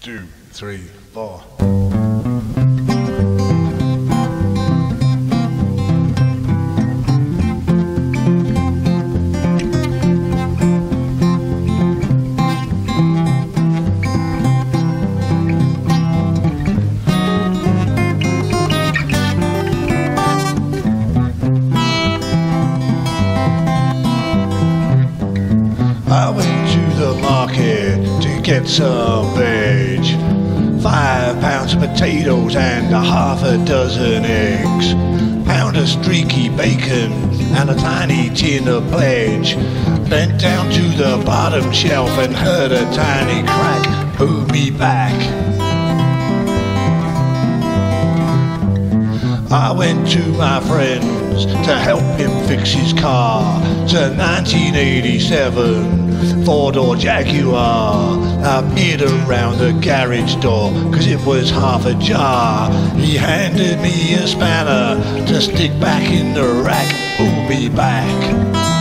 two, three, four. I went to the market to get some Five pounds of potatoes and a half a dozen eggs. Pound of streaky bacon and a tiny tin of pledge. Bent down to the bottom shelf and heard a tiny crack. Pull me back. I went to my friends to help him fix his car. A 1987 four-door Jaguar. Um, I peered around the garage door cause it was half ajar. He handed me a spanner to stick back in the rack. Pull me back.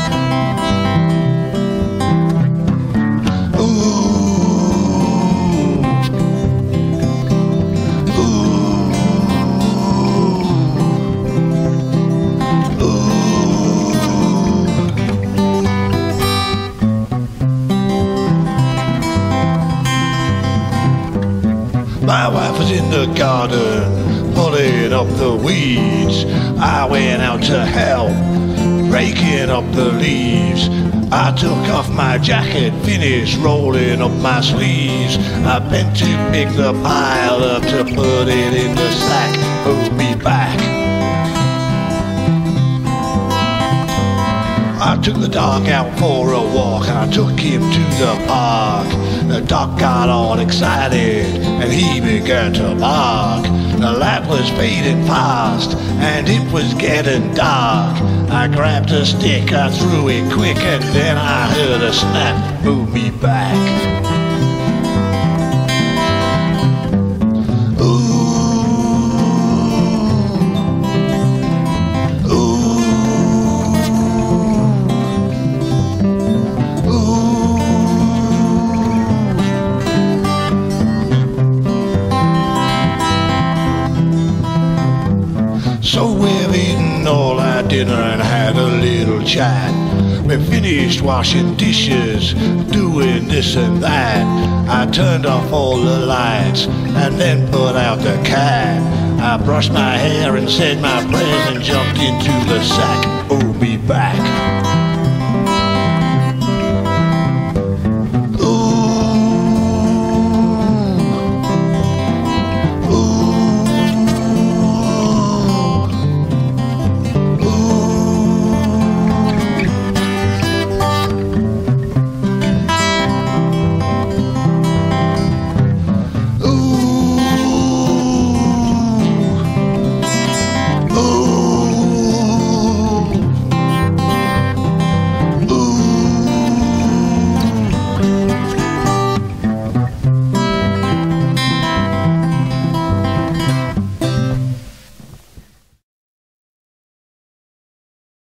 Was in the garden, pulling up the weeds. I went out to help, raking up the leaves. I took off my jacket, finished rolling up my sleeves. I bent to pick the pile up to put it in the sack. Pull me back. I took the dog out for a walk I took him to the park. The dog got all excited and he began to bark. The light was fading fast and it was getting dark. I grabbed a stick, I threw it quick and then I heard a snap. Move me back. So we've eaten all our dinner and had a little chat. We finished washing dishes, doing this and that. I turned off all the lights and then put out the cat. I brushed my hair and said my prayers and jumped into the sack. Oh, be back.